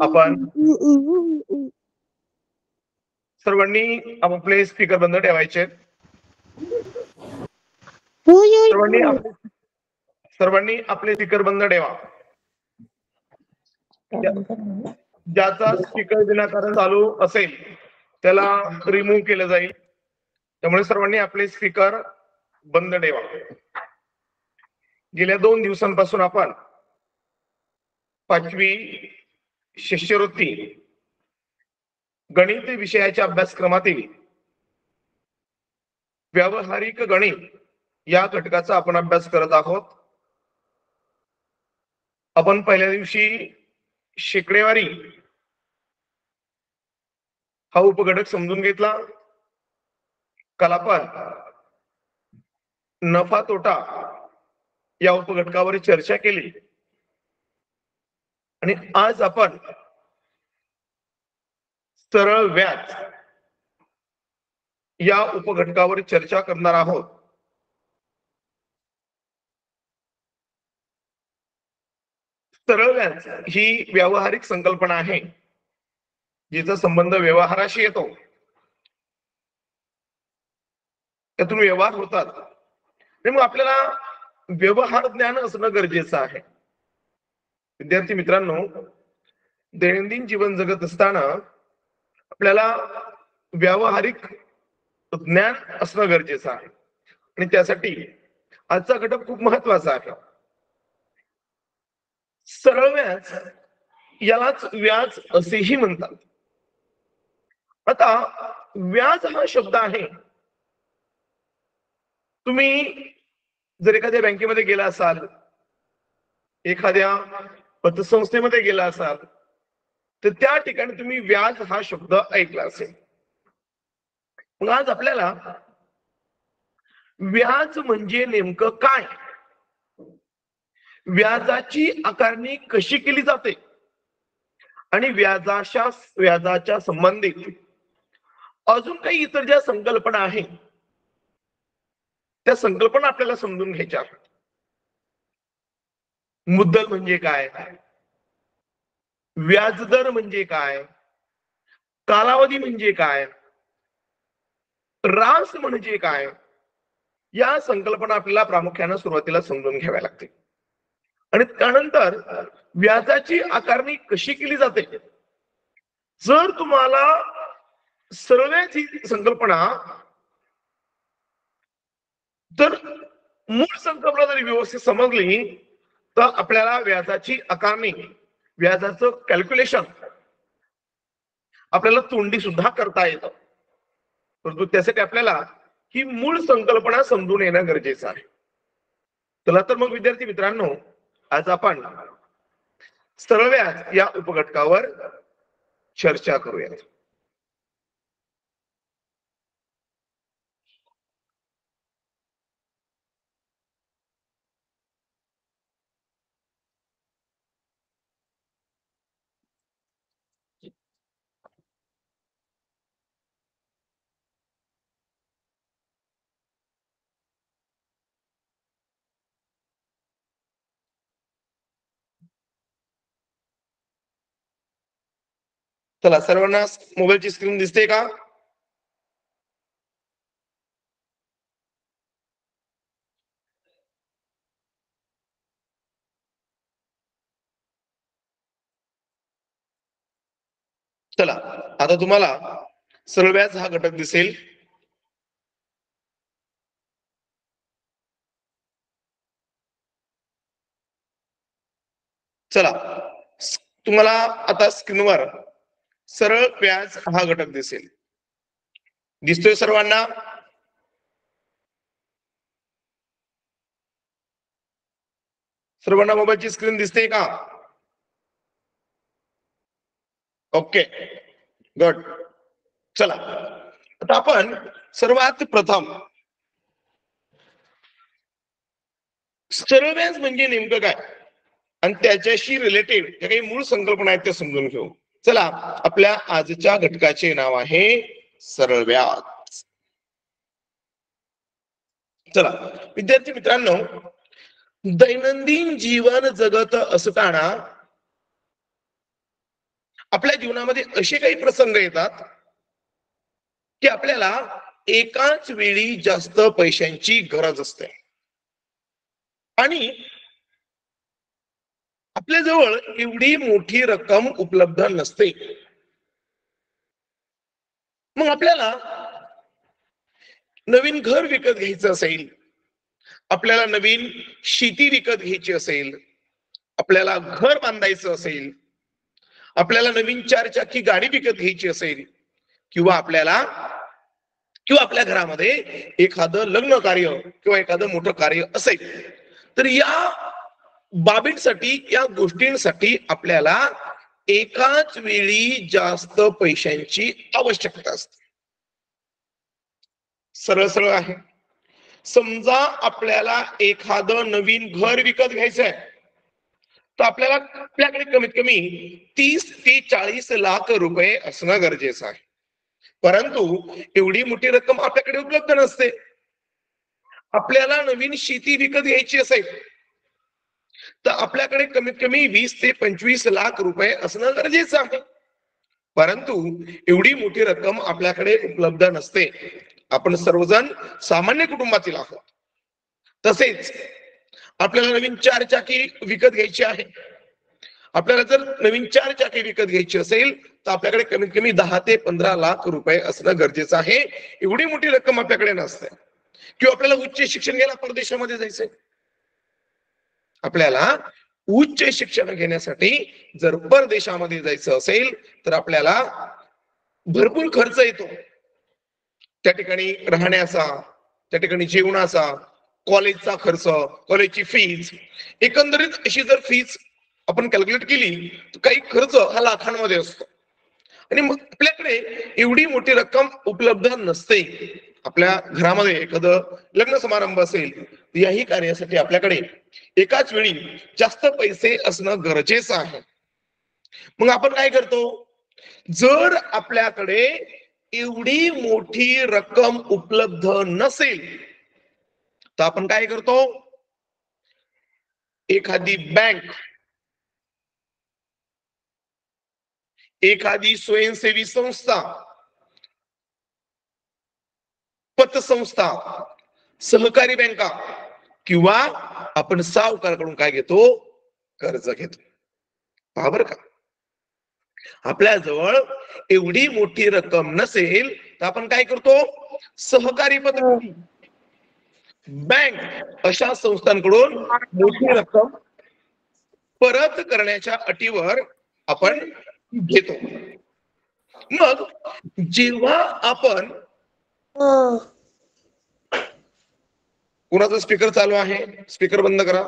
आपण सर्वांनी आपले स्पीकर बंद ठेवायचे. सर्वांनी आपले- सर्वांनी आपले स्पीकर बंद ठेवा. ज्याचा स्पीकर विनाकारण चालू असेल त्याला रिमूव्ह केलं जाईल. त्यामुळे सर्वांनी आपले स्पीकर बंद ठेवा. गेल्या दोन दिवसांपासून आपण पाचवी शिष्यवृत्ती. गणित विषयाच्या अभ्यासक्रमातील व्यावहारिक गणित या घटकाचा आपण अभ्यास करत आहोत. आपण पहिल्या दिवशी शेकडेवारी हा उपघटक समजून घेतला. कलापन नफा तोटा या उपघटकावर चर्चा केली. आणि आज आपण सरळ व्याज या उपघटकावर चर्चा करणार आहोत. सरळ व्याज ही व्यावहारिक संकल्पना आहे जिचा संबंध व्यवहाराशी येतो. त्यातून व्यवहार होतात. आणि मग आपल्याला व्यवहार ज्ञान असणं गरजेचं आहे. विद्यार्थी मित्रांनो दैनंदिन जीवन जगत असताना आपल्याला व्यावहारिक ज्ञान असणं गरजेचं आहे. आणि त्यासाठी आजचा घटक खूप महत्त्वाचा आहे. सरळ व्याज यालाच व्याज असेही म्हणतात. आता व्याज हा शब्द आहे. तुम्ही जर एखाद्या बँकेमध्ये गेला असाल एखाद्या पतसंस्थेमध्ये गेला असाल तर त्या ठिकाणी तुम्ही व्याज हा शब्द ऐकला असेल. मग आज आपल्याला व्याज म्हणजे नेमकं काय? व्याजाची आकारणी कशी केली जाते? आणि व्याजाच्या व्याजाच्या संबंधित अजून काही इतर ज्या संकल्पना आहेत त्या संकल्पना आपल्याला समजून घ्यायच्या आहेत. मुद्दल म्हणजे काय? व्याजदर म्हणजे काय? कालावधी म्हणजे काय? रास म्हणजे काय? या संकल्पना आपल्याला प्रामुख्यानं सुरुवातीला समजून घ्याव्या लागते. आणि त्यानंतर व्याजाची आकारणी कशी केली जाते? जर तुम्हाला सर्व्याची संकल्पना तर मूळ संकल्पना जरी व्यवस्थित समजली तर आपल्याला व्याजाची आकारणी व्याजाचं कॅल्क्युलेशन आपल्याला तोंडी सुद्धा करता येतं. परंतु त्यासाठी आपल्याला ही मूळ संकल्पना समजून येणं गरजेचं आहे. चला तर मग विद्यार्थी मित्रांनो आज आपण सरळ व्याज या उपघटकावर चर्चा करूयात. चला सर्वांना मोबाईलची स्क्रीन दिसते का? चला आता तुम्हाला सरळ व्याज हा घटक दिसेल. चला तुम्हाला आता स्क्रीनवर सरळ व्याज हा घटक दिसेल. दिसतोय सर्वांना? सर्वांना मोबाईलची स्क्रीन दिसते का? ओके गुड चला. आता आपण सर्वात प्रथम सरळ व्याज म्हणजे नेमकं काय? आणि त्याच्याशी रिलेटेड ज्या काही मूळ संकल्पना आहेत त्या समजून घेऊ. चला आपल्या आजच्या घटकाचे नाव आहे सरळ व्याज. चला विद्यार्थी मित्रांनो दैनंदिन जीवन जगत असताना आपल्या जीवनामध्ये असे काही प्रसंग येतात की आपल्याला एकाच वेळी जास्त पैशांची गरज असते. आणि आपल्या जवळ एवढी मोठी रक्कम उपलब्ध नसते. मग आपल्याला नवीन घर विकत घ्यायचं असेल आपल्याला नवीन शेती विकत घ्यायची असेल आपल्याला घर बांधायचं असेल आपल्याला नवीन चार चाकी गाडी विकत घ्यायची असेल किंवा आपल्याला किंवा आपल्या घरामध्ये एखादं लग्न कार्य किंवा एखादं मोठं कार्य असेल तर या बाबींसाठी या गोष्टींसाठी आपल्याला एकाच वेळी जास्त पैशांची आवश्यकता असते. सरळ सरळ आहे. समजा आपल्याला एखादं नवीन घर विकत घ्यायचं आहे तर आपल्याला आपल्याकडे कमीत कमी तीस ते चाळीस लाख रुपये असणं गरजेचं आहे. परंतु एवढी मोठी रक्कम आपल्याकडे उपलब्ध नसते. आपल्याला नवीन शेती विकत घ्यायची असेल तर आपल्याकडे कमीत कमी वीस ते पंचवीस लाख रुपये असणं गरजेचं आहे. परंतु एवढी मोठी रक्कम आपल्याकडे उपलब्ध नसते. आपण सर्वजण सामान्य कुटुंबातील आहोत. तसेच आपल्याला नवीन चार चाकी विकत घ्यायची आहे. आपल्याला जर नवीन चार चाकी विकत घ्यायची असेल तर आपल्याकडे कमीत कमी दहा ते पंधरा लाख रुपये असणं गरजेचं आहे. एवढी मोठी रक्कम आपल्याकडे नसते. किंवा आपल्याला उच्च शिक्षण घ्यायला परदेशामध्ये जायचंय. आपल्याला उच्च शिक्षण घेण्यासाठी जर परदेशामध्ये जायचं असेल तर आपल्याला भरपूर खर्च येतो. त्या ठिकाणी राहण्याचा त्या ठिकाणी जेवणाचा कॉलेजचा खर्च कॉलेजची फीज एकंदरीत अशी जर फीज आपण कॅल्क्युलेट केली तर काही खर्च हा लाखांमध्ये असतो. आणि मग आपल्याकडे एवढी मोठी रक्कम उपलब्ध नसते. आपल्या घरामध्ये एखादं लग्न समारंभ असेल याही कार्यासाठी आपल्याकडे एकाच वेळी जास्त पैसे असणं गरजेचं आहे. मग आपण काय करतो? जर आपल्याकडे एवढी मोठी रक्कम उपलब्ध नसेल तर आपण काय करतो? एखादी बँक एखादी स्वयंसेवी संस्था पतसंस्था सहकारी बँका किंवा आपण सावकाराकडून काय घेतो? कर्ज घेतो. पहा का. आपल्या जवळ एवढी मोठी रक्कम नसेल तर आपण काय करतो? सहकारी पद्धती बँक अशा संस्थांकडून मोठी रक्कम परत करण्याच्या अटीवर आपण घेतो. मग जेव्हा आपण कुणाचा स्पीकर चालू आहे? स्पीकर बंद करा.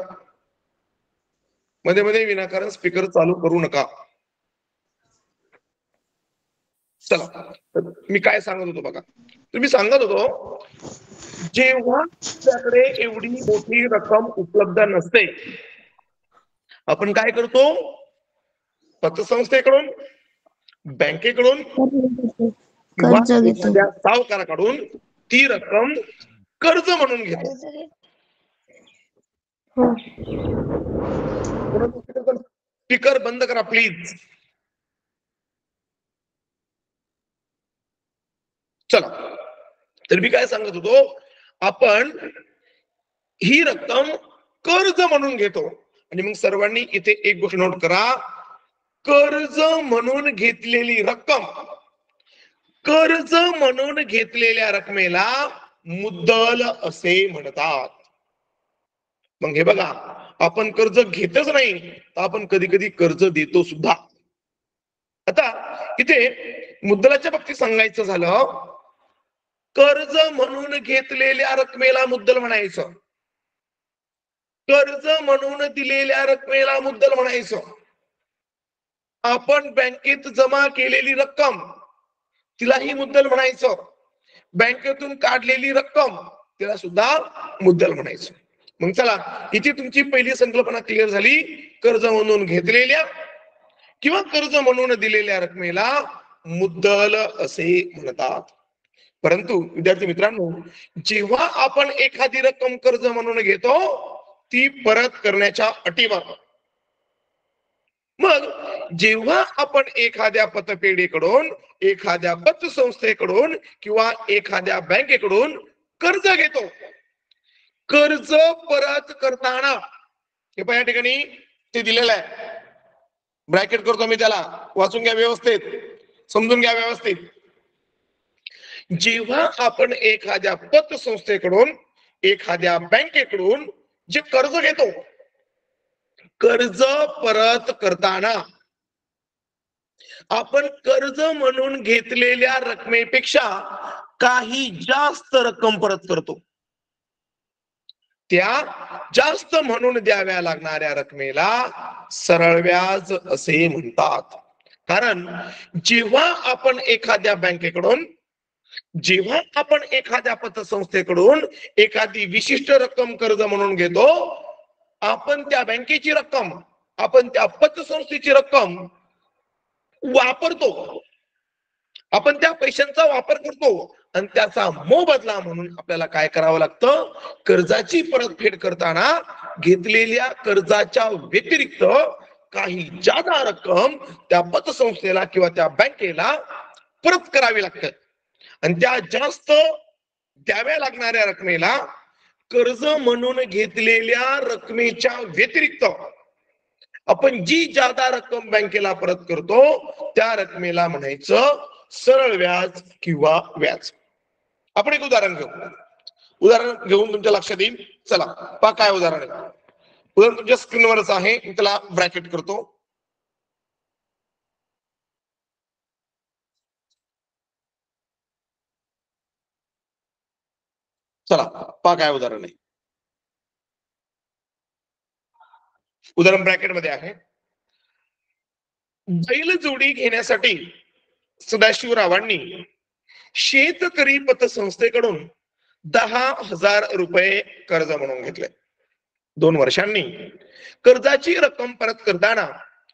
मध्ये मध्ये विनाकारण स्पीकर चालू करू नका. चला तर मी काय सांगत होतो बघा? तुम्ही सांगत होतो जेव्हा तुमच्याकडे एवढी मोठी रक्कम उपलब्ध नसते आपण काय करतो? पतसंस्थेकडून बँकेकडून कर्ज घेतो. एखाद्या सावकाराकडून ती रक्कम कर्ज म्हणून घेतो. हो. स्पीकर बंद करा प्लीज. चला. तर मी काय सांगत होतो आपण ही रक्कम कर्ज म्हणून घेतो. आणि मग सर्वांनी इथे एक गोष्ट नोट करा. कर्ज म्हणून घेतलेली रक्कम कर्ज म्हणून घेतलेल्या रकमेला मुद्दल असे म्हणतात. मग हे बघा आपण कर्ज घेतच नाही तर आपण कधी कधी कर्ज देतो सुद्धा. आता इथे मुद्दलाच्या बाबतीत सांगायचं झालं कर्ज म्हणून घेतलेल्या रकमेला मुद्दल म्हणायचं. कर्ज म्हणून दिलेल्या रकमेला मुद्दल म्हणायचं. आपण बँकेत जमा केलेली रक्कम तिलाही मुद्दल म्हणायचं. बँकेतून काढलेली रक्कम तिला सुद्धा मुद्दल म्हणायचं. मग चला इथे तुमची पहिली संकल्पना क्लिअर झाली. कर्ज म्हणून घेतलेल्या किंवा कर्ज म्हणून दिलेल्या रकमेला मुद्दल असे म्हणतात. परंतु विद्यार्थी मित्रांनो जेव्हा आपण एखादी रक्कम कर्ज म्हणून घेतो ती परत करण्याच्या अटीवर. मग जेव्हा आपण एखाद्या पतपेढीकडून एखाद्या पतसंस्थेकडून किंवा एखाद्या बँकेकडून कर्ज घेतो कर्ज परत करताना हे पण या ठिकाणी ते दिलेलं आहे. ब्रॅकेट करतो मी त्याला वाचून घ्या व्यवस्थित समजून घ्या व्यवस्थित. जेव्हा आपण एखाद्या पतसंस्थेकडून एखाद्या बँकेकडून जे कर्ज घेतो कर्ज परत करताना आपण कर्ज म्हणून घेतलेल्या रकमेपेक्षा काही जास्त रक्कम परत करतो. त्या जास्त म्हणून द्याव्या लागणाऱ्या रकमेला सरळ व्याज असे म्हणतात. कारण जेव्हा आपण एखाद्या बँकेकडून जेव्हा आपण एखाद्या पतसंस्थेकडून एखादी विशिष्ट रक्कम कर्ज म्हणून घेतो आपण त्या बँकेची रक्कम आपण त्या पतसंस्थेची रक्कम वापरतो आपण त्या पैशांचा वापर करतो आणि त्याचा मोबदला म्हणून आपल्याला काय करावं लागतं? कर्जाची परतफेड करताना घेतलेल्या कर्जाच्या व्यतिरिक्त काही जादा रक्कम त्या पतसंस्थेला किंवा त्या बँकेला परत करावी लागते आणि त्या जास्त द्याव्या लागणाऱ्या रकमेला कर्ज म्हणून घेतलेल्या रकमेच्या व्यतिरिक्त आपण जी जादा रक्कम बँकेला परत करतो त्या रकमेला म्हणायचं सरळ व्याज किंवा व्याज. आपण एक उदाहरण घेऊ. उदाहरण घेऊन तुमच्या लक्षात येईल. चला पा काय उदाहरण आहे. उदाहरण तुमच्या स्क्रीनवरच आहे. मी त्याला ब्रॅकेट करतो. चला पा काय उदाहरण आहे. उदाहरण ब्रॅकेटमध्ये आहे. बैल जोडी घेण्यासाठी सदाशिवरावांनी शेतकरी पतसंस्थेकडून दहा हजार रुपये कर्ज म्हणून घेतले. दोन वर्षांनी कर्जाची रक्कम परत करताना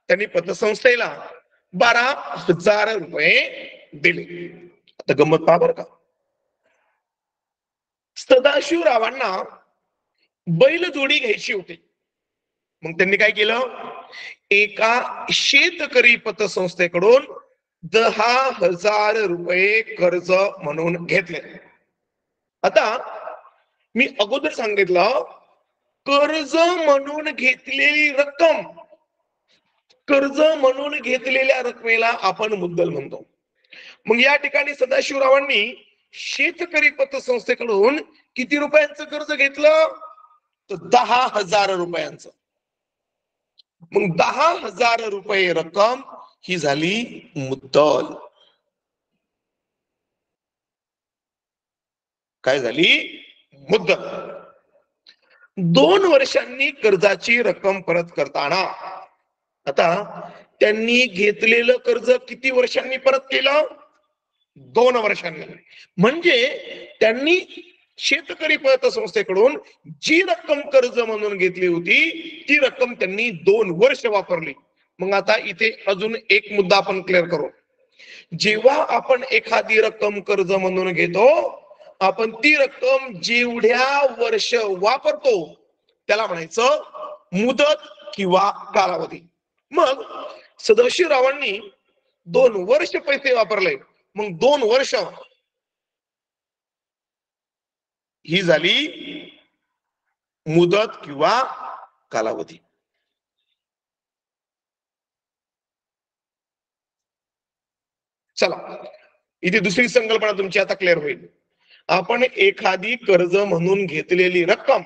त्यांनी पतसंस्थेला बारा हजार रुपये दिले. आता गंमत पहा बरं का. सदाशिवरावांना बैल जोडी घ्यायची होती. मग त्यांनी काय केलं? एका शेतकरी पतसंस्थेकडून दहा हजार रुपये कर्ज म्हणून घेतले. आता मी अगोदर सांगितलं कर्ज म्हणून घेतलेली रक्कम कर्ज म्हणून घेतलेल्या रकमेला आपण मुद्दल म्हणतो. मग या ठिकाणी सदाशिवरावांनी शेतकरी पतसंस्थेकडून किती रुपयांचं कर्ज घेतलं? तर दहा हजार रुपयांचं. मग दहा हजार रुपये रक्कम ही झाली मुद्दल. काय झाली? मुद्दल. दोन वर्षांनी कर्जाची रक्कम परत करताना आता त्यांनी घेतलेलं कर्ज किती वर्षांनी परत केलं? दोन वर्षांनी. म्हणजे त्यांनी शेतकरी पतसंस्थेकडून जी रक्कम कर्ज म्हणून घेतली होती ती रक्कम त्यांनी दोन वर्ष वापरली. मग आता इथे अजून एक मुद्दा आपण क्लिअर करू. जेव्हा आपण एखादी रक्कम कर्ज म्हणून घेतो आपण ती रक्कम जेवढ्या वर्ष वापरतो त्याला म्हणायचं मुदत किंवा कालावधी. मग सदाशिवरावांनी दोन वर्ष पैसे वापरले. मग दोन वर्ष ही झाली मुदत किंवा कालावधी. चला इथे दुसरी संकल्पना तुमची आता क्लिअर होईल. आपण एखादी कर्ज म्हणून घेतलेली रक्कम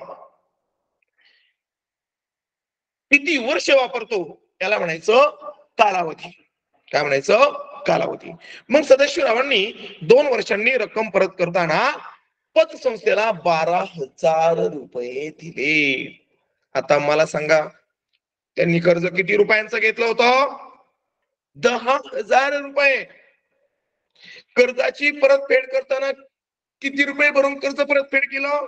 किती वर्ष वापरतो याला म्हणायचं कालावधी. काय म्हणायचं? कालावधी. मग सदाशिवरावांनी दोन वर्षांनी रक्कम परत करताना पतसंस्थेला बारा हजार रुपये दिले. आता मला सांगा त्यांनी कर्ज किती रुपयांचं घेतलं होतं? दहा हजार रुपये. कर्जाची परतफेड करताना किती रुपये भरून कर्ज परतफेड केलं?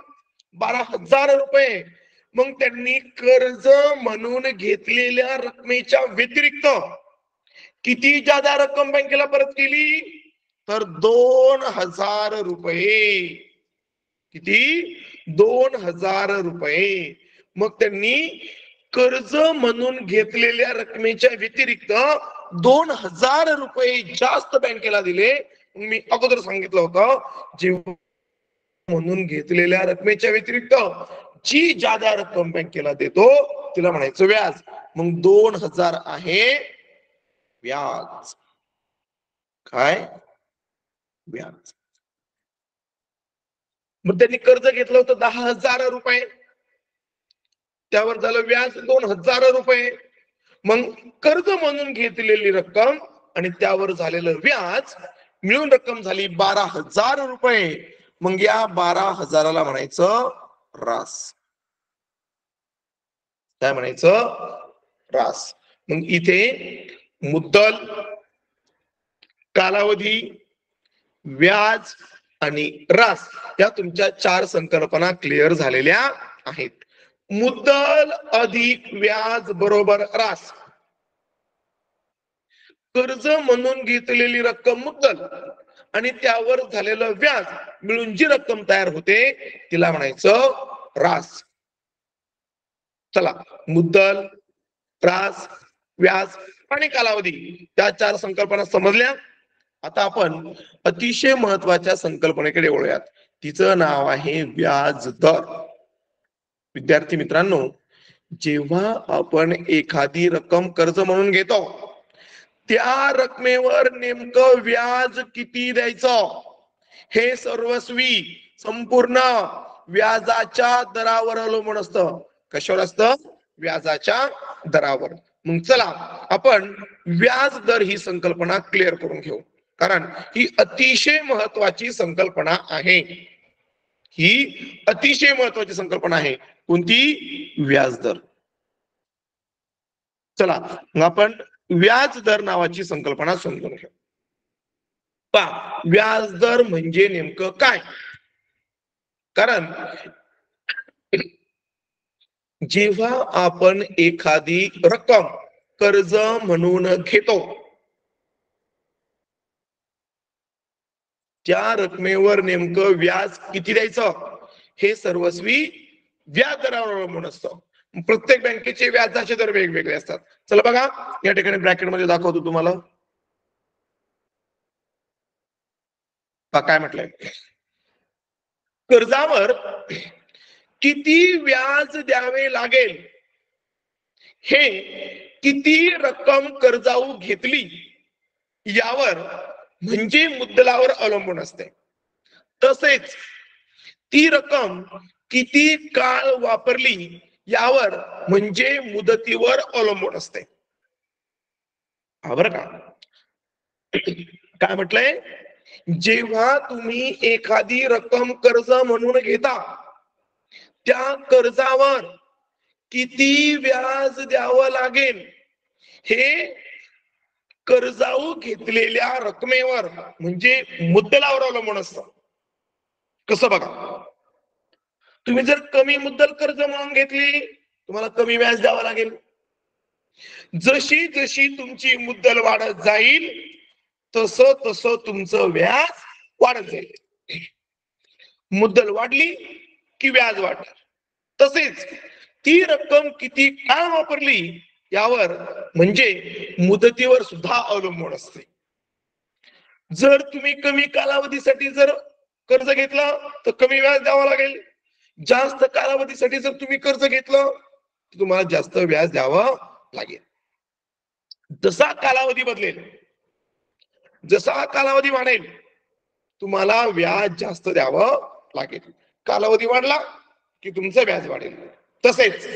बारा हजार रुपये. मग त्यांनी कर्ज म्हणून घेतलेल्या रकमेच्या व्यतिरिक्त किती जादा रक्कम बँकेला परत केली? तर दोन हजार रुपये. किती? दोन हजार रुपये. मग त्यांनी कर्ज म्हणून घेतलेल्या रकमेच्या व्यतिरिक्त दोन हजार रुपये जास्त बँकेला दिले. मी अगोदर सांगितलं होतं जेव्हा म्हणून घेतलेल्या रकमेच्या व्यतिरिक्त जी जादा रक्कम बँकेला देतो तिला म्हणायचं व्याज. मग दोन हजार आहे व्याज. काय? व्याज. मग त्यांनी कर्ज घेतलं होतं दहा हजार रुपये. त्यावर झालं व्याज दोन हजार रुपये. मग कर्ज म्हणून घेतलेली रक्कम आणि त्यावर झालेलं व्याज मिळून रक्कम झाली बारा हजार रुपये. मग या बारा हजाराला म्हणायचं रास. काय म्हणायचं? रास. मग इथे मुद्दल कालावधी व्याज आणि रास या तुमच्या चार संकल्पना क्लिअर झालेल्या आहेत. मुद्दल अधिक व्याज बरोबर रास. कर्ज म्हणून घेतलेली रक्कम मुद्दल आणि त्यावर झालेलं व्याज मिळून जी रक्कम तयार होते तिला म्हणायचं रास. चला मुद्दल रास व्याज आणि कालावधी त्या चार संकल्पना समजल्या. आता आपण अतिशय महत्त्वाच्या संकल्पनेकडे वळूयात. तिचं नाव आहे व्याज दर. विद्यार्थी मित्रांनो जेव्हा आपण एखादी रक्कम कर्ज म्हणून घेतो त्या रकमेवर नेमकं व्याज किती द्यायचं? हे सर्वस्वी संपूर्ण व्याजाच्या दरावर अवलंबून असतं. कशावर असतं? व्याजाच्या दरावर. मग चला आपण व्याज दर ही संकल्पना क्लिअर करून घेऊ. कारण ही अतिशय महत्वाची संकल्पना आहे. ही अतिशय महत्वाची संकल्पना आहे. कोणती? व्याजदर चला मग आपण व्याज दर नावाची संकल्पना समजून घेऊ. पा व्याज दर म्हणजे नेमकं काय? कारण जेव्हा आपण एखादी रक्कम कर्ज म्हणून घेतो त्या रकमेवर नेमकं व्याज किती द्यायचं? हे सर्वस्वी व्याज दरावर अवलंबून असतं. प्रत्येक बँकेचे व्याजाचे दर वेगवेगळे असतात. चला बघा या ठिकाणी ब्रॅकेटमध्ये दाखवतो तुम्हाला. काय म्हटलंय. कर्जावर किती व्याज द्यावे लागेल? हे किती रक्कम कर्जाऊ घेतली? यावर म्हणजे मुद्दलावर अवलंबून असते. तसेच ती रक्कम किती काळ वापरली यावर म्हणजे मुदतीवर अवलंबून असते. बर का? काय म्हटलंय? जेव्हा तुम्ही एखादी रक्कम कर्ज म्हणून घेता त्या कर्जावर किती व्याज द्यावं लागेल हे कर्जाऊ घेतलेल्या रकमेवर म्हणजे मुद्दलावर अवलंबून असत. कसं बघा? तुम्ही जर कमी मुद्दल कर्ज म्हणून घेतली तुम्हाला कमी व्याज द्यावं लागेल. जशी जशी तुमची मुद्दल वाढत जाईल तस तस तुमचं व्याज वाढत जाईल. मुद्दल वाढली की व्याज वाढणार. तसेच ती रक्कम किती काळ वापरली? यावर म्हणजे मुदतीवर सुद्धा अवलंबून असते. जर तुम्ही कमी कालावधीसाठी जर कर्ज घेतलं तर कमी व्याज द्यावं लागेल. जास्त कालावधीसाठी जर तुम्ही कर्ज घेतलं तर तुम्हाला जास्त व्याज द्यावं लागेल. जसा कालावधी बदलेल जसा कालावधी वाढेल तुम्हाला व्याज जास्त द्यावं लागेल. कालावधी वाढला की तुमचं व्याज वाढेल. तसेच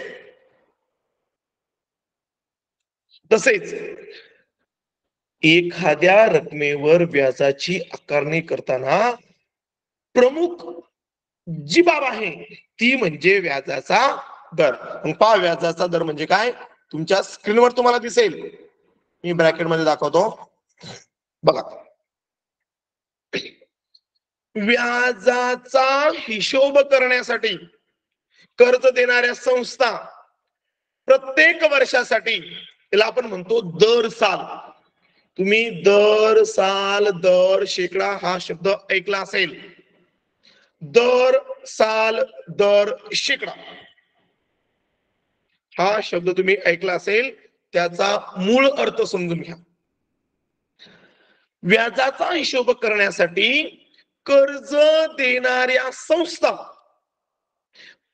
तसेच एखाद्या रकमेवर व्याजाची आकारणी करताना प्रमुख जी बाब आहे ती म्हणजे व्याजाचा दर. पहा व्याजाचा दर म्हणजे काय? तुमच्या स्क्रीनवर तुम्हाला दिसेल. मी ब्रॅकेटमध्ये दाखवतो. बघा. व्याजाचा हिशोब करण्यासाठी कर्ज देणाऱ्या संस्था प्रत्येक वर्षासाठी त्याला आपण म्हणतो दर साल. तुम्ही दर साल दर शेकडा हा शब्द ऐकला असेल. दर साल दर शेकडा. हा शब्द तुम्ही ऐकला असेल त्याचा मूळ अर्थ समजून घ्या. व्याजाचा हिशोब करण्यासाठी कर्ज देणाऱ्या संस्था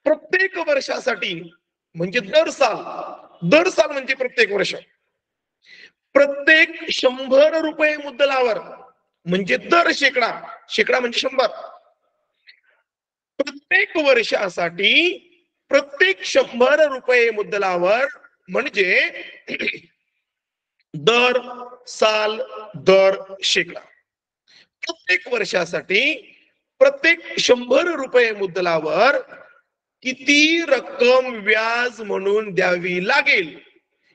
प्रत्येक वर्षासाठी म्हणजे दर साल दर साल म्हणजे प्रत्येक वर्ष. प्रत्येक शंभर रुपये मुद्दलावर म्हणजे दर शेकडा शेकडा म्हणजे शंभर. प्रत्येक वर्षासाठी प्रत्येक शंभर रुपये मुद्दलावर म्हणजे दर साल दर शेकडा. प्रत्येक वर्षासाठी प्रत्येक शंभर रुपये मुद्दलावर किती रक्कम व्याज म्हणून द्यावी लागेल?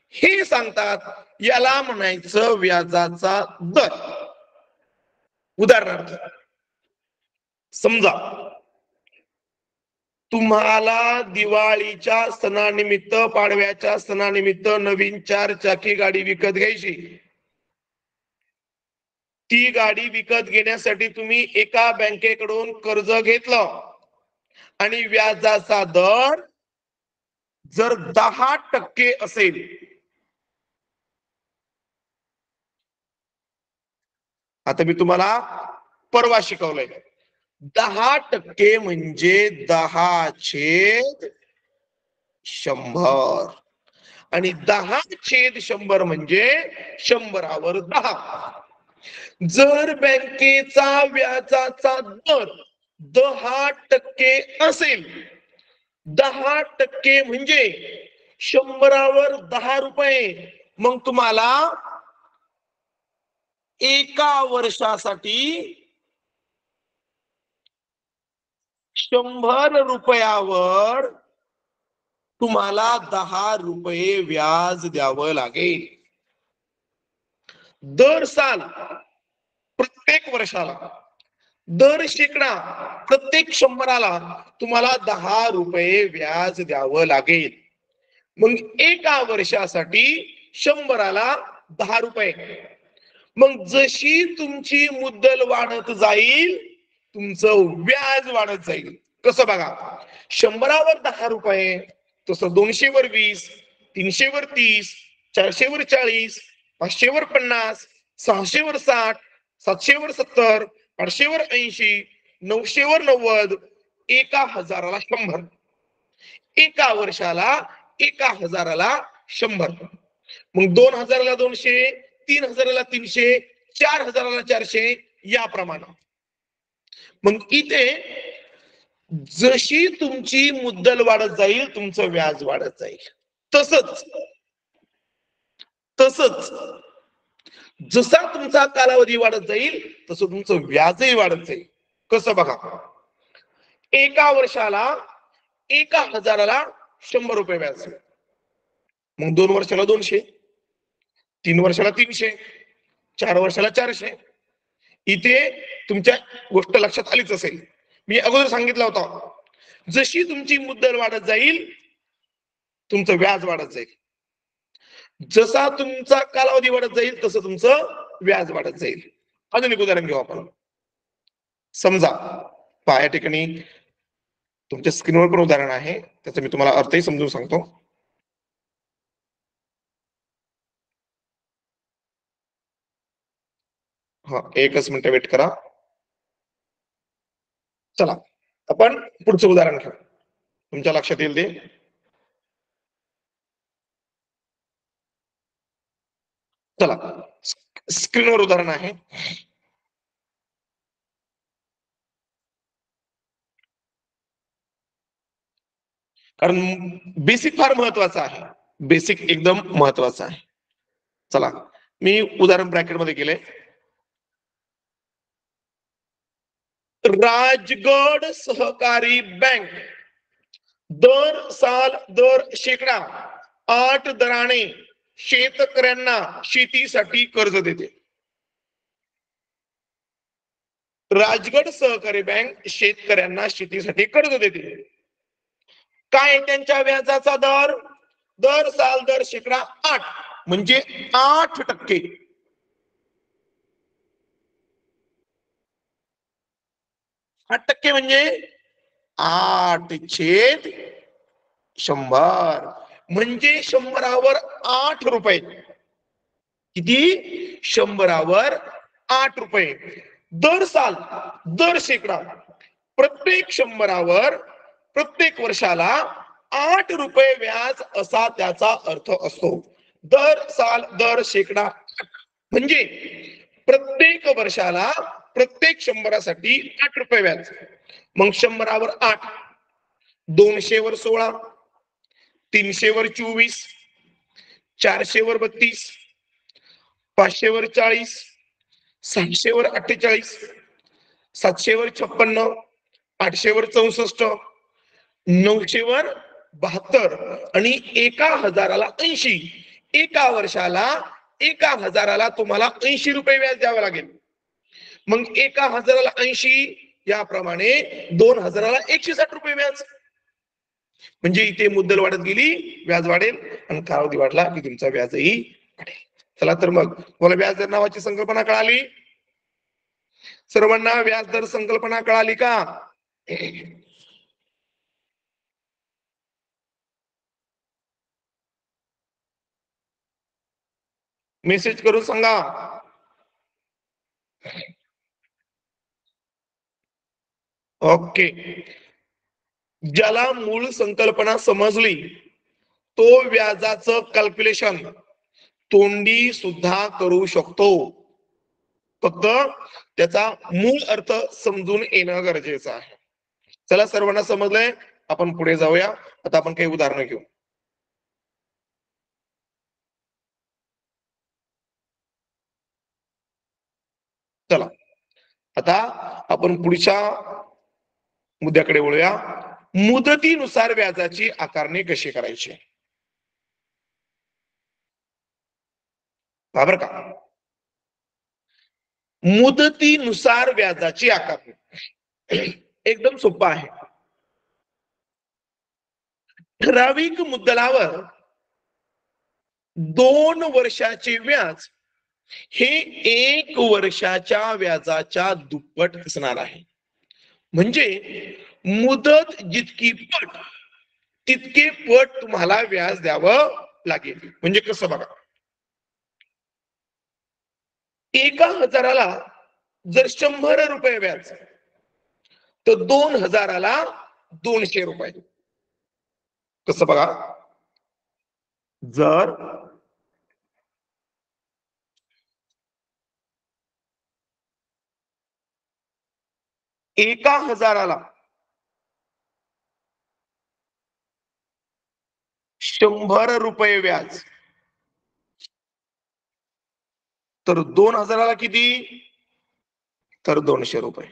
हे सांगतात याला म्हणायचं व्याजाचा दर. उदाहरणार्थ समजा तुम्हाला दिवाळीच्या सणानिमित्त पाडव्याच्या सणानिमित्त नवीन चार चाकी गाडी विकत घ्यायची. ती गाडी विकत घेण्यासाठी तुम्ही एका बँकेकडून कर्ज घेतलं. आणि व्याजाचा दर जर दहा टक्के असेल आता मी तुम्हाला परवा शिकवलंय. दहा टक्के म्हणजे दहा छेद शंभर. आणि दहा छेद शंभर म्हणजे शंभरावर दहा. जर बँकेचा व्याजाचा दर दहा टक्के असेल. दहा टक्के म्हणजे शंभरावर दहा रुपये. मग तुम्हाला एका वर्षासाठी शंभर रुपयावर तुम्हाला दहा रुपये व्याज द्यावं लागेल. दर साल प्रत्येक वर्षाला दर शेकडा प्रत्येक शंभराला तुम्हाला दहा रुपये व्याज द्यावं लागेल. मग एका वर्षासाठी शंभराला दहा रुपये. मग जशी तुमची मुद्दल वाढत जाईल तुमचं व्याज वाढत जाईल. कसं बघा शंभरावर दहा रुपये तसं दोनशे वर वीस तीनशे वर तीस चारशे वर चाळीस पाचशे वर पन्नास सहाशे वर साठ सातशे वर सत्तर आठशेवर ऐंशी नऊशेवर नव्वद एका हजाराला शंभर. एका वर्षाला एका हजाराला शंभर. मग दोन हजाराला दोनशे तीन हजाराला तीनशे चार हजाराला चारशे याप्रमाणे. मग इथे जशी तुमची मुद्दल वाढत जाईल तुमचं व्याज वाढत जाईल. तसंच तसंच जसा तुमचा कालावधी वाढत जाईल तसं तुमचं व्याजही वाढत जाईल. कसं बघा? एका वर्षाला एका हजाराला शंभर रुपये व्याज मग दोन वर्षाला दोनशे तीन वर्षाला तीनशे चार वर्षाला चारशे. इथे तुमच्या गोष्ट लक्षात आलीच असेल. मी अगोदर सांगितला होता. जशी तुमची मुद्दल वाढत जाईल तुमचं व्याज वाढत जाईल. जसा तुमचा कालावधी वाढत जाईल तसं तुमचं व्याज वाढत जाईल. अजून एक उदाहरण घेऊ आपण. समजा पहा या ठिकाणी तुमच्या स्क्रीनवर पण उदाहरण आहे. त्याचं मी तुम्हाला अर्थही समजून सांगतो. हा एकच मिनिट वेट करा. चला आपण पुढचं उदाहरण घेऊ. तुमच्या लक्षात येईल ते? चला. स्क्रीनवर उदाहरण आहे. कारण बेसिक फार महत्वाचं आहे. बेसिक एकदम महत्वाचं आहे. चला. मी उदाहरण ब्रॅकेटमध्ये गेले. केले राजगड सहकारी बँक दर साल दर शेकडा आठ दराने शेतकऱ्यांना शेतीसाठी कर्ज देते. राजगड सहकारी बँक शेतकऱ्यांना शेतीसाठी कर्ज देते. काय त्यांच्या व्याजाचा दर? दर साल दर शेकडा आठ. म्हणजे आठ टक्के. आठ टक्के म्हणजे आठ छेद शंभर. म्हणजे शंभरावर आठ रुपये. किती? शंभरावर आठ रुपये. दर साल दर शेकडा प्रत्येक शंभरावर प्रत्येक वर्षाला आठ रुपये व्याज असा त्याचा अर्थ असतो. दर साल दर शेकडा. म्हणजे प्रत्येक वर्षाला प्रत्येक शंभरासाठी आठ रुपये व्याज. मग शंभरावर आठ दोनशे वर सोळा. तीनशे वर चोवीस चारशे वर बत्तीस पाचशे वर चाळीस सहाशे वर अठ्ठेचाळीस सातशे वर छप्पन्न आठशे वर चौसष्ट नऊशे वर बहात्तर आणि एका हजाराला ऐंशी. एका वर्षाला एका हजाराला तुम्हाला ऐंशी रुपये व्याज द्यावं लागेल. मग एका हजाराला ऐंशी याप्रमाणे दोन हजाराला एकशे साठ रुपये व्याज. म्हणजे इथे मुद्दल वाढत गेली व्याज वाढेल आणि कालावधी वाढला की तुमचा व्याजही वाढेल. चला तर मग तुम्हाला व्याजदर नावाची संकल्पना कळाली? सर्वांना व्याजदर संकल्पना कळाली का? मेसेज करून सांगा. ओके ज्याला मूळ संकल्पना समजली तो व्याजाचं कॅल्क्युलेशन तोंडी सुद्धा करू शकतो. फक्त त्याचा मूळ अर्थ समजून येणं गरजेचं आहे. चला सर्वांना समजलंय? आपण पुढे जाऊया. आता आपण काही उदाहरणं घेऊ. चला. आता आपण पुढच्या मुद्द्याकडे वळूया. मुदतीनुसार व्याजाची आकारणी कशी करायची? बरोबर का. मुदतीनुसार व्याजाची आकारणी. एकदम सोपं आहे. ठराविक मुद्दलावर दोन वर्षाचे व्याज हे एक वर्षाच्या व्याजाच्या दुप्पट असणार आहे. म्हणजे मुदत जितकी पट तितके पट तुम्हाला व्याज द्यावं लागेल. म्हणजे कसं बघा? एका हजाराला जर शंभर रुपये व्याज तर दोन हजाराला दोनशे रुपये. कसं बघा? जर एका हजाराला. शंभर रुपये व्याज. तर दोन हजाराला किती? तर दोनशे रुपये.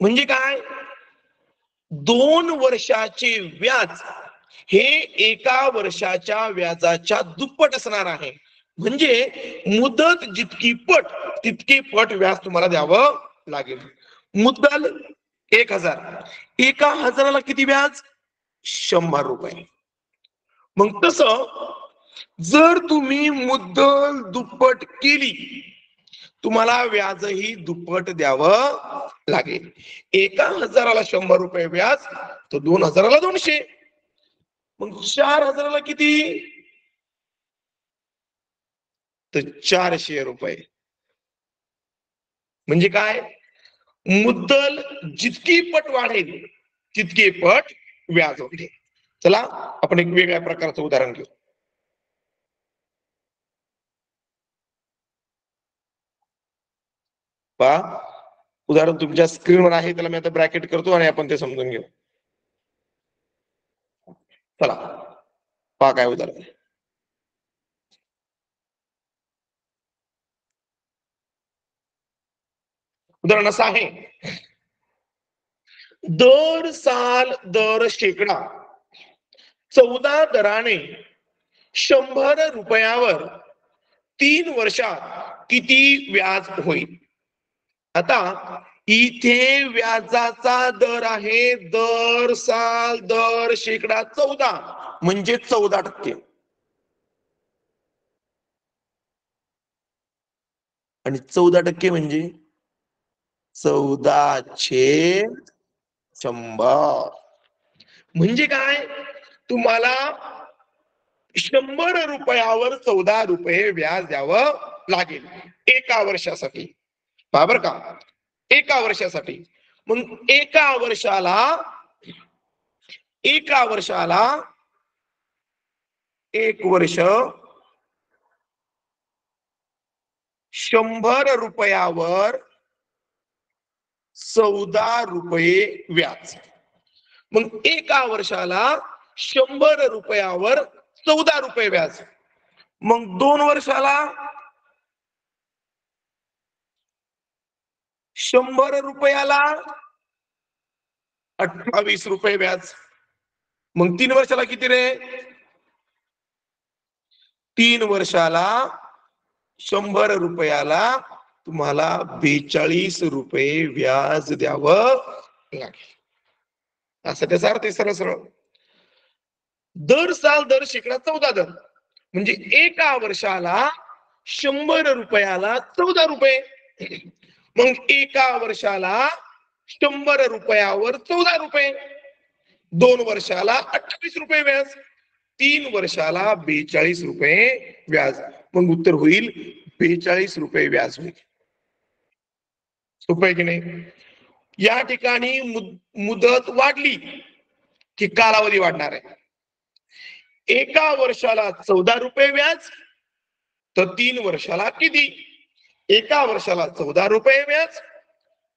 म्हणजे काय? दोन वर्षाचे व्याज हे एका वर्षाच्या व्याजाच्या दुप्पट असणार आहे. म्हणजे मुदत जितकी पट तितकी पट व्याज तुम्हाला द्यावं लागेल. मुद्दल एक हजार. एका हजाराला किती व्याज? शंभर रुपये. मग तस जर तुम्ही मुद्दल दुप्पट केली तुम्हाला व्याजही दुप्पट द्यावं लागेल. एका हजाराला शंभर रुपये व्याज तर दोन हजाराला दोनशे. मग चार हजाराला किती? तर चारशे रुपये. म्हणजे काय? मुद्दल जितकी पट वाढेल तितकी पट व्याज वाढेल चला आपण एक वेगळ्या प्रकारचं उदाहरण घेऊ. पा उदाहरण तुमच्या स्क्रीनवर आहे त्याला मी आता ब्रॅकेट करतो आणि आपण ते समजून घेऊ. चला पा काय उदाहरण उदाहरण असं आहे. दर साल दर शेकडा चौदा दराने शंभर रुपयावर तीन वर्षात किती व्याज होईल? आता इथे व्याजाचा दर आहे दर साल दर शेकडा चौदा. म्हणजे चौदा टक्के. आणि चौदा टक्के म्हणजे? चौदा छेद शंभर. म्हणजे काय? तुम्हाला शंभर रुपयावर चौदा रुपये व्याज द्यावं लागेल. एका वर्षासाठी. बाबर का. एका वर्षासाठी. मग एका वर्षाला एका वर्षाला एक वर्ष शंभर रुपयावर चौदा रुपये व्याज. मग एका वर्षाला शंभर रुपयावर चौदा रुपये व्याज. मग दोन वर्षाला शंभर रुपयाला अठ्ठावीस रुपये व्याज. मग तीन वर्षाला किती रे? तीन वर्षाला शंभर रुपयाला तुम्हाला बेचाळीस रुपये व्याज द्यावं लागेल. असं त्याचा अर्थ आहे सरळ सरळ. दर साल दर शेकडा चौदा दर. म्हणजे एका वर्षाला शंभर रुपयाला चौदा रुपये. मग एका वर्षाला शंभर रुपयावर चौदा रुपये. दोन वर्षाला अठ्ठावीस रुपये व्याज. तीन वर्षाला बेचाळीस रुपये व्याज. मग उत्तर होईल बेचाळीस रुपये व्याज होईल. आहे की नाही? या ठिकाणी मुदत वाढली की कालावधी वाढणार आहे. एका वर्षाला चौदा रुपये व्याज तर तीन वर्षाला किती? एका वर्षाला चौदा रुपये व्याज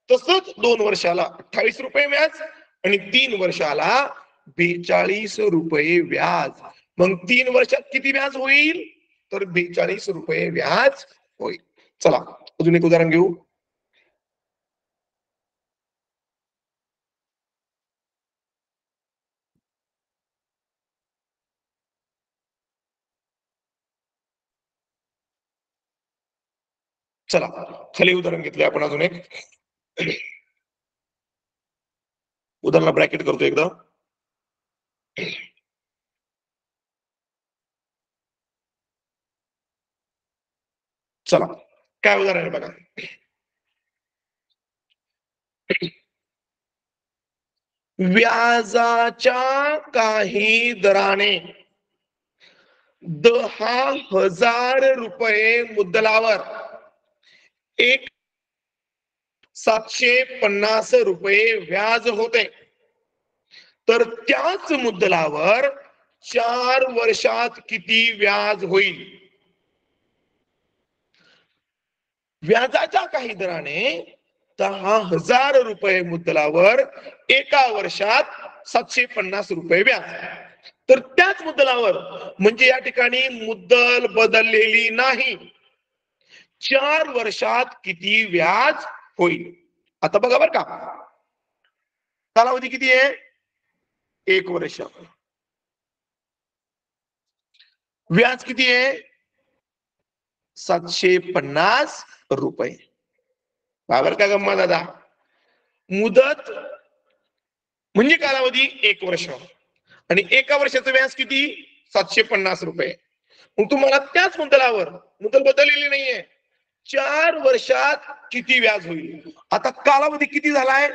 तसंच दोन वर्षाला अठ्ठावीस रुपये व्याज आणि तीन वर्षाला बेचाळीस रुपये व्याज. मग तीन वर्षात किती व्याज होईल? तर बेचाळीस रुपये व्याज होईल. चला अजून एक उदाहरण घेऊ. चला खाली उदाहरण घेतले आपण अजून एक. उदाहरण ब्रॅकेट करतो एकदा. चला काय उदाहरण आहे बघा. व्याजाच्या काही दराने दहा हजार रुपये मुद्दलावर एक सातशे पन्नास रुपये व्याज होते. तर त्याच मुद्दलावर चार वर्षात किती व्याज होईल? व्याजाच्या काही दराने दहा हजार रुपये मुद्दलावर एका वर्षात सातशे पन्नास रुपये व्याज. तर त्याच मुद्दलावर म्हणजे या ठिकाणी मुद्दल बदललेली नाही. चार वर्षात किती व्याज होईल? आता बघा बर का. कालावधी किती आहे? एक वर्ष व्याज किती आहे? सातशे पन्नास रुपये. बाबर का गम्मा दादा. मुदत म्हणजे कालावधी एक वर्ष आणि एका वर्षाचं व्याज किती? सातशे पन्नास रुपये. मग तुम्हाला त्याच मुद्दलावर मुदल बदललेली नाहीये. चार वर्षात किती व्याज होईल? आता कालावधी किती झालाय?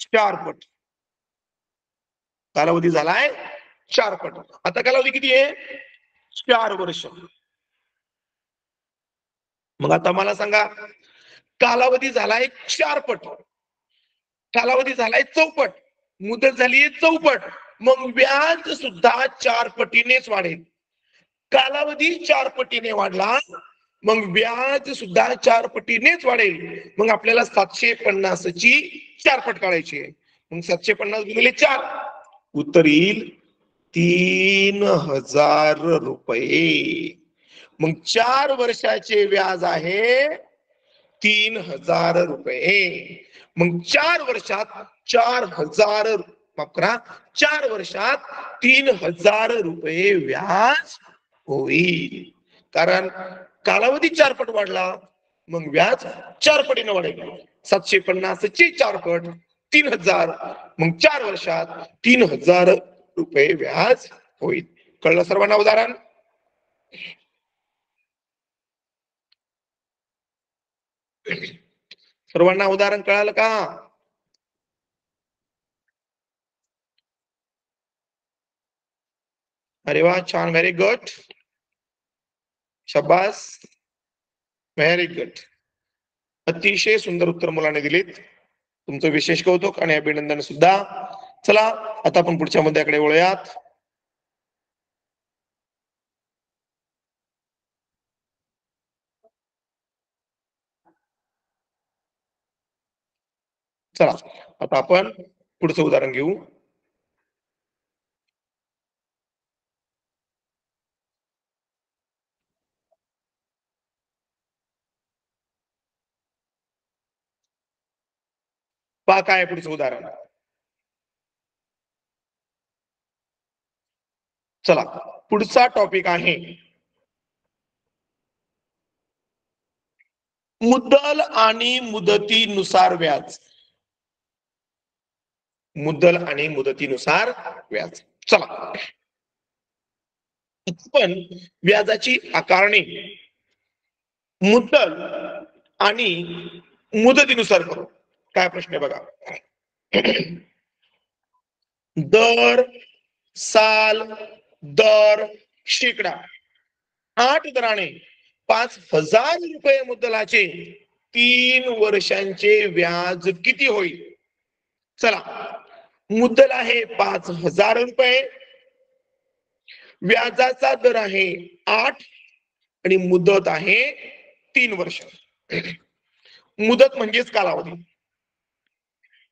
चार पट. कालावधी झालाय चार पट. आता कालावधी किती आहे? चार वर्ष. मग आता मला सांगा कालावधी झालाय चार पट. कालावधी झालाय चौपट. मुदत झालीये चौपट. मग व्याज सुद्धा चार पटीनेच वाढेल. कालावधी चार पटीने वाढला मग व्याज सुद्धा चार पटीनेच वाढेल. मग आपल्याला सातशे पन्नासची चार पट काढायची आहे. मग सातशे पन्नास गुणिले चार. उत्तर येईल तीन हजार रुपये. मग चार वर्षाचे व्याज आहे तीन हजार रुपये. मग चार वर्षात चार हजार माफ करा चार वर्षात तीन हजार रुपये व्याज होईल कारण कालावधी चारपट वाढला मग व्याज चार पटीनं वाढेल. सातशे पन्नास चे चार पट तीन हजार मग चार वर्षात तीन हजार रुपये व्याज होईल. कळलं सर्वांना उदाहरण? सर्वांना उदाहरण कळालं का? अरे वा छान व्हेरी गुड शब्बास व्हेरी गुड अतिशय सुंदर उत्तर मुलाने दिलीत. तुमचं विशेष कौतुक आणि अभिनंदन सुद्धा. चला आता आपण पुढच्या मुद्द्याकडे वळूयात. चला आता आपण पुढचं उदाहरण घेऊ. पहा काय पुढचं उदाहरण. चला पुढचा टॉपिक आहे. मुद्दल आणि मुदतीनुसार व्याज. मुद्दल आणि मुदतीनुसार व्याज. चला. आपण व्याजाची आकारणी. मुद्दल आणि मुदतीनुसार करू. काय प्रश्न आहे बघा. दर साल दर शेकडा. आठ दराने पाच हजार रुपये मुद्दलाचे तीन वर्षांचे व्याज किती होईल? चला मुद्दल आहे पाच हजार रुपये. व्याजाचा दर आहे आठ आणि मुदत आहे तीन वर्ष. मुदत म्हणजेच कालावधी.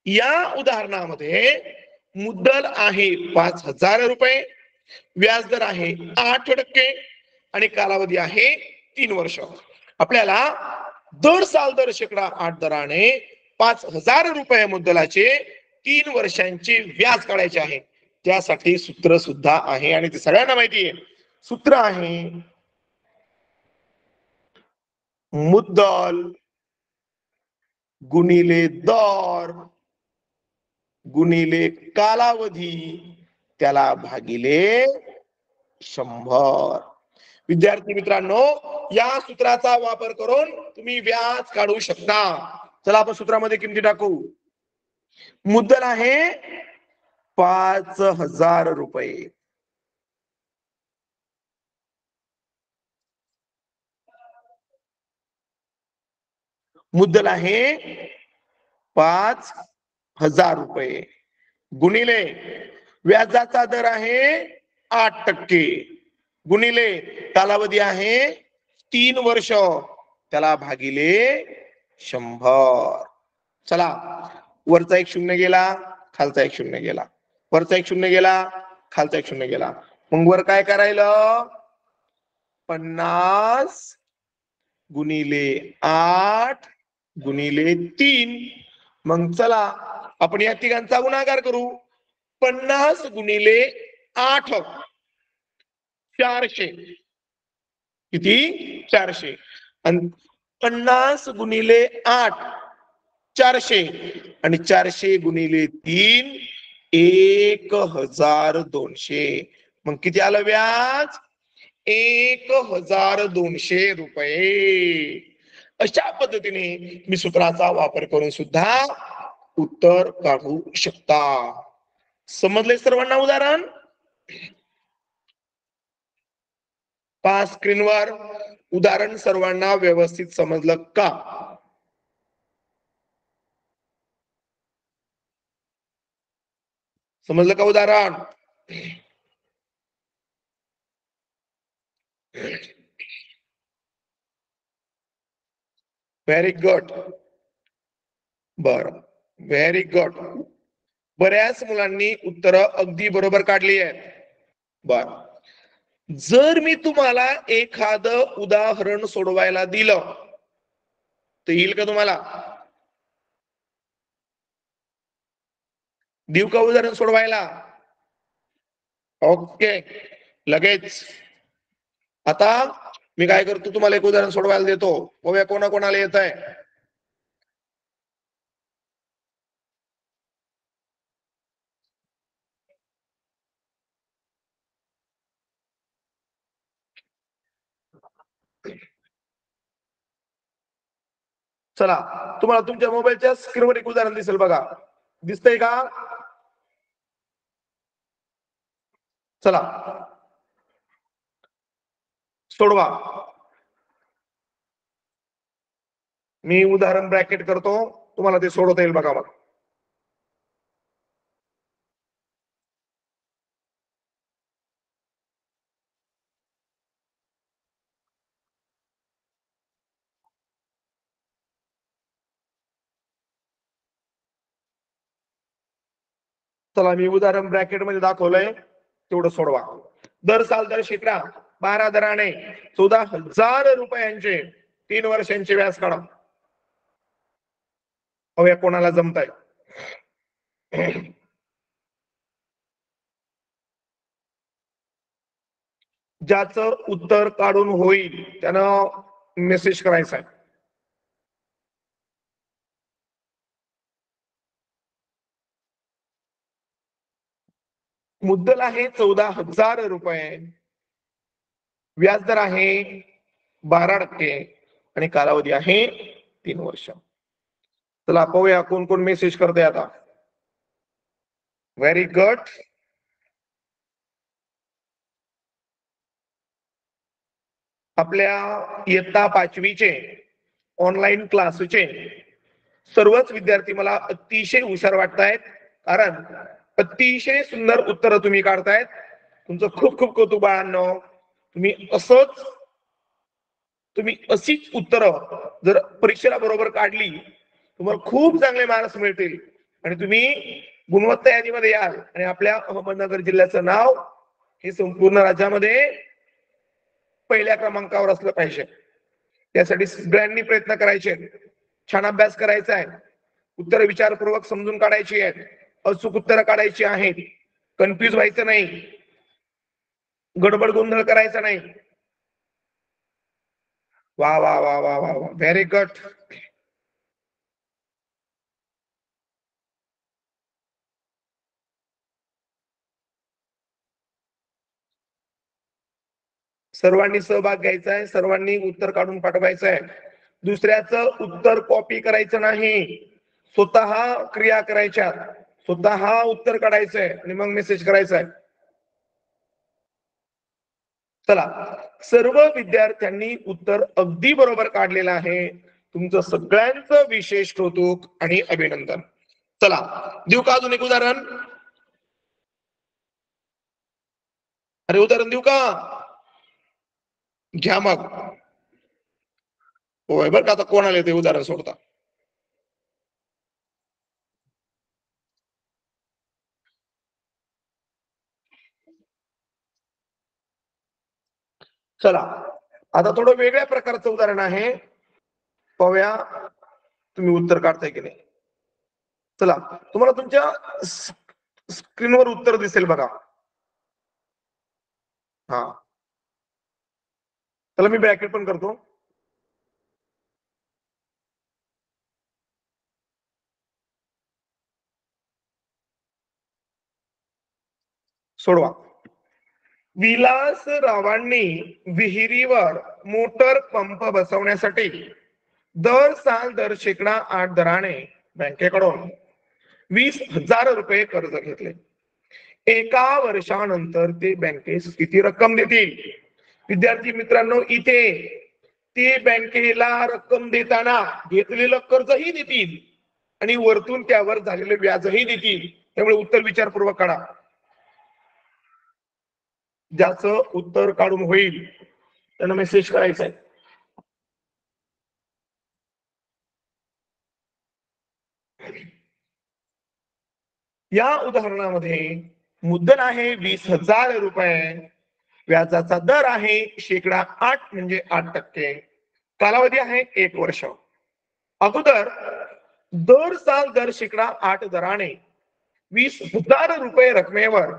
या उदाहरणामध्ये मुद्दल आहे पाच हजार रुपये व्याजदर आहे आठ टक्के आणि कालावधी आहे तीन वर्ष. आपल्याला दर साल दर शेकडा आठ दराने पाच हजार रुपये मुद्दलाचे तीन वर्षांचे व्याज काढायचे आहे. त्यासाठी सूत्र सुद्धा आहे आणि ते सगळ्यांना माहिती आहे. सूत्र आहे मुद्दल गुणिले दर गुणिले कालावधी त्याला भागिले शंभर. विद्यार्थी मित्रांनो या सूत्राचा वापर करून तुम्ही व्याज काढू शकता. चला आपण सूत्रामध्ये किमती टाकू. मुद्दल आहे पाच हजार रुपये. मुद्दल आहे पाच हजार रुपये. गुणिले व्याजाचा दर आहे आठ टक्के. गुणिले कालावधी आहे तीन वर्ष. त्याला भागिले शंभर. चला वरचा एक शून्य गेला खालचा एक शून्य गेला. वरचा एक शून्य गेला खालचा एक शून्य गेला. मग वर काय करायला? पन्नास गुणिले आठ गुणिले तीन. मग चला आपण या तिघांचा गुणाकार करू. पन्नास गुणिले आठ. चारशे. किती? चारशे. आणि पन्नास गुणिले आठ. चारशे. आणि चारशे गुणिले तीन एक हजार दोनशे. मग किती आलं व्याज? एक हजार दोनशे रुपये. अशा पद्धतीने मी सूत्राचा वापर करून सुद्धा उत्तर काढू शकता. समजले सर्वांना उदाहरण? पा स्क्रीनवर उदाहरण सर्वांना व्यवस्थित समजलं का? समजलं का उदाहरण? व्हेरी गुड बर. व्हेरी गुड बऱ्याच मुलांनी उत्तर अगदी बरोबर काढली आहेत. बर. जर मी तुम्हाला एखाद उदाहरण सोडवायला दिलं तर येईल का तुम्हाला? देऊ का उदाहरण सोडवायला? ओके. लगेच. आता मी काय करतो तुम्हाला एक उदाहरण सोडवायला देतो. बघूया कोणाकोणाला येत आहे चला तुम्हाला तुमच्या मोबाईलच्या स्क्रीनवर एक उदाहरण दिसेल बघा. दिसतंय का? चला. सोडवा. मी उदाहरण ब्रॅकेट करतो तुम्हाला ते सोडवता येईल बघा मग चला मी उदाहरण ब्रॅकेटमध्ये दाखवलंय. तेवढं सोडवा. दर साल दर क्षेत्रा बारा दराने. चौदा हजार रुपयांचे तीन वर्षांचे व्याज काढा. हव्या कोणाला जमताय. ज्याचं उत्तर काढून होईल त्यानं मेसेज करायचा आहे. मुद्दल आहे चौदा हजार रुपये. व्याजदर आहे बारा टक्के आणि कालावधी आहे तीन वर्ष. चला पाहूया कोण कोण मेसेज करते आता. व्हेरी गुड आपल्या इयत्ता पाचवीचे ऑनलाईन क्लासचे सर्वच विद्यार्थी मला अतिशय हुशार वाटतायत. कारण अतिशय सुंदर उत्तर तुम्ही काढतायत. तुमचं खूप खूप कौतुक बाळांनो. तुम्ही असंच तुम्ही अशीच उत्तर जर परीक्षेला बरोबर काढली तुम्हाला खूप चांगले मार्क्स मिळतील. आणि तुम्ही गुणवत्ता यादीमध्ये याल. आणि आपल्या अहमदनगर जिल्ह्याचं नाव हे संपूर्ण राज्यामध्ये पहिल्या क्रमांकावर असलं पाहिजे. त्यासाठी सगळ्यांनी प्रयत्न करायचे. छान अभ्यास करायचा आहे. उत्तर विचारपूर्वक समजून काढायची आहेत. अचूक उत्तरं काढायची आहेत. कन्फ्यूज व्हायचं नाही. गडबड गोंधळ करायचा नाही. वा वा वा वा वा वा. व्हेरी गुड सर्वांनी सहभाग घ्यायचा आहे. सर्वांनी उत्तर काढून पाठवायचं आहे. दुसऱ्याचं उत्तर कॉपी करायचं नाही. स्वतः क्रिया करायच्या स्वतः उत्तर काढायचंय आणि मग मेसेज करायचा आहे चला सर्व विद्यार्थ्यांनी उत्तर अगदी बरोबर काढलेलं आहे. तुमचं सगळ्यांचं विशेष कौतुक आणि अभिनंदन. चला देऊ का अजून एक उदाहरण? अरे उदाहरण देऊ का? घ्या मग. होय बरं का आता कोणाला ते उदाहरण सोडता? चला. आता थोडं वेगळ्या प्रकारचं उदाहरण आहे. पाहूया तुम्ही उत्तर काढताय की नाही. चला. तुम्हाला तुमच्या स्क्रीनवर उत्तर दिसेल बघा. हा. चला मी ब्रॅकेट पण करतो. सोडवा. विलासरावांनी विहिरीवर मोटर पंप बसवण्यासाठी दर साल दर शेकडा आठ दराने बँकेकडून वीस हजार रुपये कर्ज घेतले. एका वर्षानंतर ते बँकेस किती रक्कम देतील? विद्यार्थी मित्रांनो इथे ते बँकेला रक्कम देताना घेतलेलं कर्जही देतील आणि वरतून त्यावर झालेलं व्याजही देतील. त्यामुळे उत्तर विचारपूर्वक काढा. ज्याचं उत्तर काढून होईल त्यांना मेसेज करायचा आहे या उदाहरणामध्ये मुद्दल आहे वीस हजार रुपये. व्याजाचा दर आहे शेकडा आठ म्हणजे आठ टक्के. कालावधी आहे एक वर्ष. अगोदर दर साल दर शेकडा आठ दराने वीस हजार रुपये रकमेवर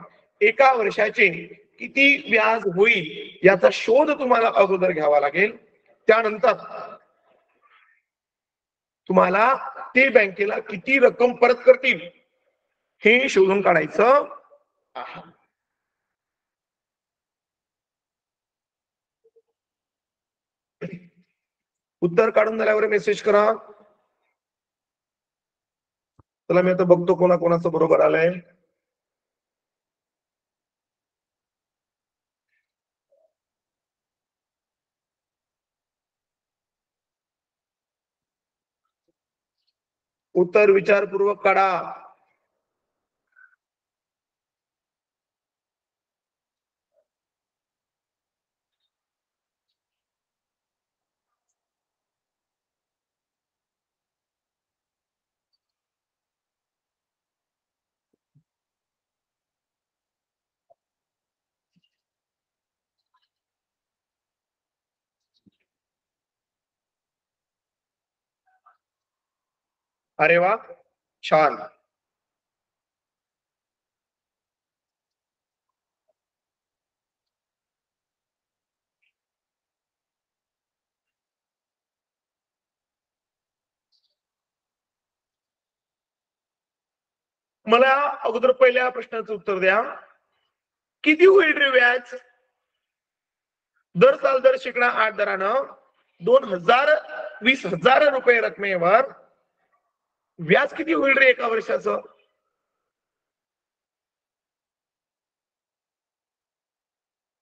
एका वर्षाचे किती व्याज होईल याचा शोध तुम्हाला अगोदर घ्यावा लागेल. त्यानंतर तुम्हाला ते बँकेला किती रक्कम परत करतील हे शोधून काढायचं उत्तर काढून झाल्यावर मेसेज करा. चला मी आता बघतो कोणा कोणाचं बरोबर आलंय. उत्तर विचारपूर्वक काढा. अरे वा छान. मला अगोदर पहिल्या प्रश्नाचं उत्तर द्या. किती होईल रे व्याज? दर साल दर शिकणा आठ दरानं. दोन हजार वीस हजार रुपये रकमेवर व्याज किती होईल रे एका वर्षाचं?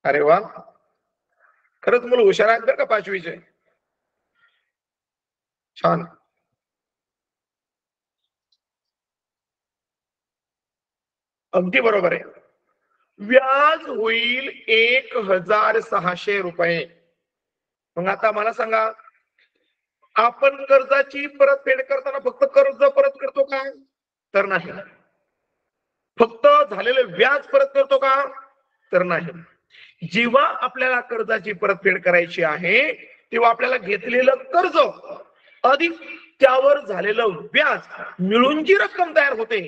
अरे वा. खरंच मुलं हुशार आहेत बरं का पाचवीचे. छान. अगदी बरोबर आहे. व्याज होईल एक हजार सहाशे रुपये. मग आता मला सांगा आपण कर्जाची परतफेड करताना फक्त कर्ज परत करतो का? तर नाही. फक्त झालेलं व्याज परत करतो का? तर नाही. जेव्हा आपल्याला कर्जाची परतफेड करायची आहे तेव्हा आपल्याला घेतलेलं कर्ज अधिक त्यावर झालेलं व्याज मिळून जी रक्कम तयार होते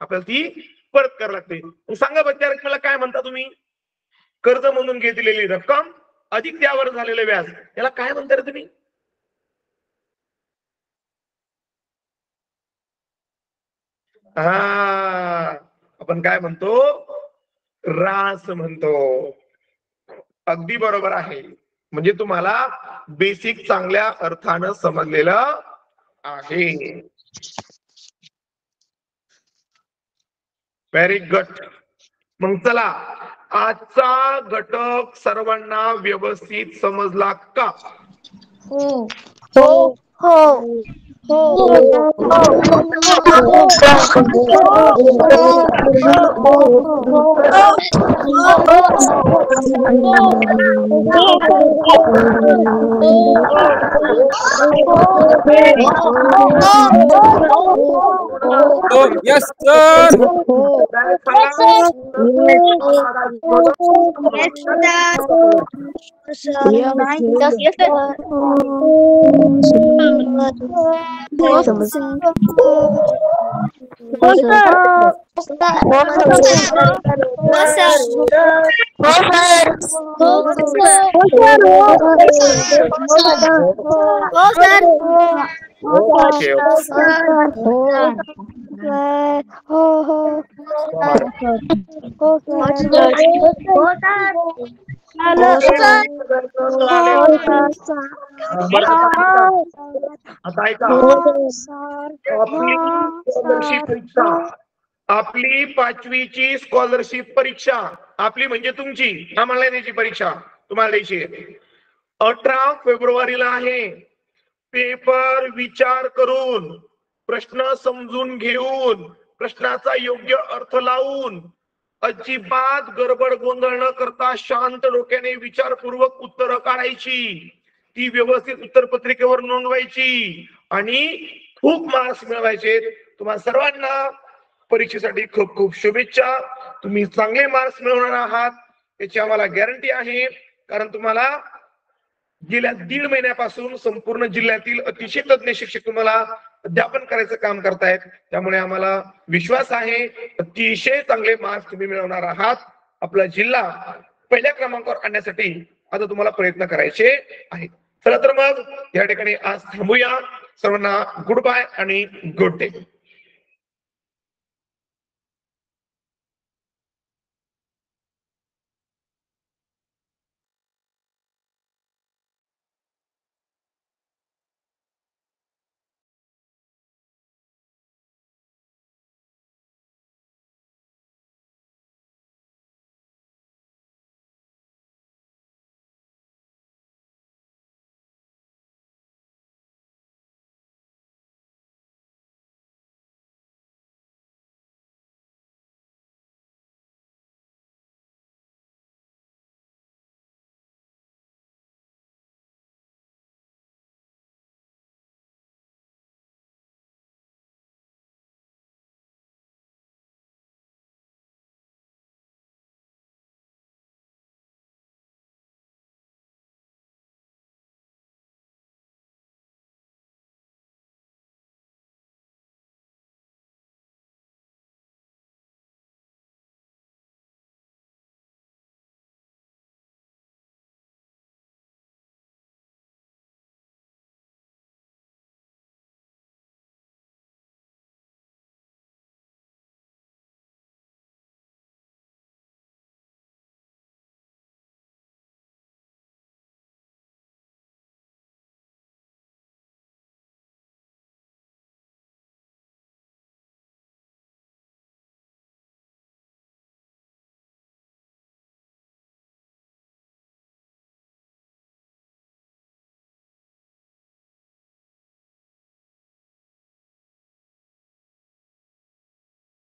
आपल्याला ती परत करावी लागते. सांगा बरं त्या रकमेला काय म्हणता तुम्ही? कर्ज म्हणून घेतलेली रक्कम अधिक त्यावर झालेलं व्याज याला काय म्हणता रे तुम्ही? हा आपण काय म्हणतो? रास म्हणतो. अगदी बरोबर आहे. म्हणजे तुम्हाला बेसिक चांगल्या अर्थानं समजलेलं आहे. व्हेरी गुड मग चला आजचा घटक सर्वांना व्यवस्थित समजला का? हो. हो. हो. Oh, yes, sir. Yes, sir. Yes, sir. हो हो हो आता ऐका. आपली स्कॉलरशिप परीक्षा. आपली पाचवीची स्कॉलरशिप परीक्षा. आपली म्हणजे तुमची. आम्हाला द्यायची परीक्षा. तुम्हाला द्यायची. अठरा फेब्रुवारीला आहे. पेपर विचार करून प्रश्न समजून घेऊन प्रश्नाचा योग्य अर्थ लावून अजिबात गडबड गोंधळ न करता शांत डोक्याने विचारपूर्वक उत्तरं काढायची. ती व्यवस्थित उत्तर पत्रिकेवर नोंदवायची आणि खूप मार्क्स मिळवायचे. तुम्हाला सर्वांना परीक्षेसाठी खूप खूप शुभेच्छा. तुम्ही चांगले मार्क्स मिळवणार आहात. याची आम्हाला गॅरंटी आहे. कारण तुम्हाला गेल्या दीड महिन्यापासून संपूर्ण जिल्ह्यातील अतिशय तज्ञ शिक्षक तुम्हाला अध्यापन करायचं काम करतायत. त्यामुळे आम्हाला विश्वास आहे अतिशय चांगले मार्क्स तुम्ही मिळवणार आहात. आपला जिल्हा पहिल्या क्रमांकावर आणण्यासाठी आता तुम्हाला प्रयत्न करायचे आहेत. चला तर मग या ठिकाणी आज थांबूया. सर्वांना गुड बाय आणि गुड डे